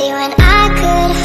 See when I could